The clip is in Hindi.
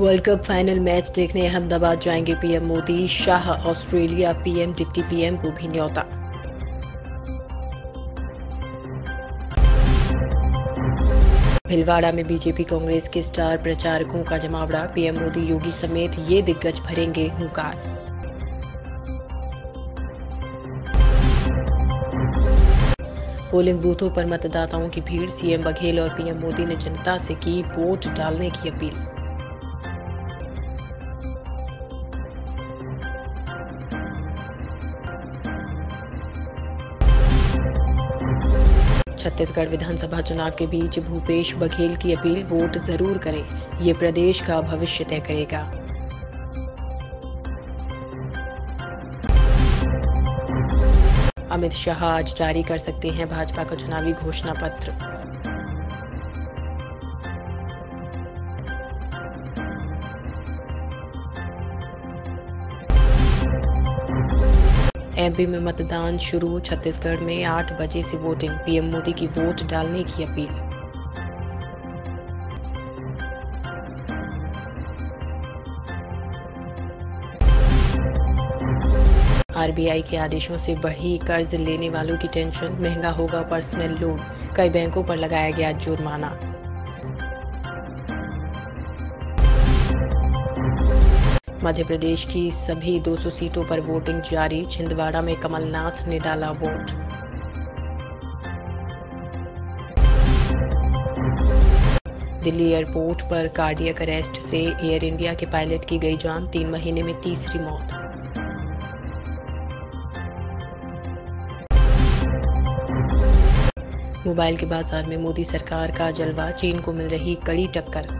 वर्ल्ड कप फाइनल मैच देखने अहमदाबाद जाएँगे PM Modi, Shah Australia PM deputy PM को भी न्यौता। भिलवाड़ा में बीजेपी कांग्रेस के स्टार प्रचारकों का जमावड़ा पीएम मोदी योगी समेत ये दिग्गज भरेंगे हुंकार। पोलिंग बूथों पर मतदाताओं की भीड़ सीएम बघेल और पीएम मोदी ने जनता से की वोट डालने की अपील। छत्तीसगढ़ विधानसभा चुनाव के बीच भूपेश बघेल की अपील वोट ज़रूर करें, ये प्रदेश का भविष्य तय करेगा। अमित शाह आज जारी कर सकते हैं भाजपा का चुनावी घोषणा पत्र। एमपी में मतदान शुरू, छत्तीसगढ़ में आठ बजे से वोटिंग, पीएम मोदी की वोट डालने की अपील। आरबीआई के आदेशों से बढ़ी कर्ज लेने वालों की टेंशन, महँगा होगा पर्सनल लोन, कई बैंकों पर लगाया गया जुर्माना। मध्य प्रदेश की सभी 200 सीटों पर वोटिंग जारी, छिंदवाड़ा में कमलनाथ ने डाला वोट। दिल्ली एयरपोर्ट पर कार्डियक अरेस्ट से एयर इंडिया के पायलट की गई जान, तीन महीने में तीसरी मौत। मोबाइल के बाज़ार में मोदी सरकार का जलवा, चीन को मिल रही कड़ी टक्कर।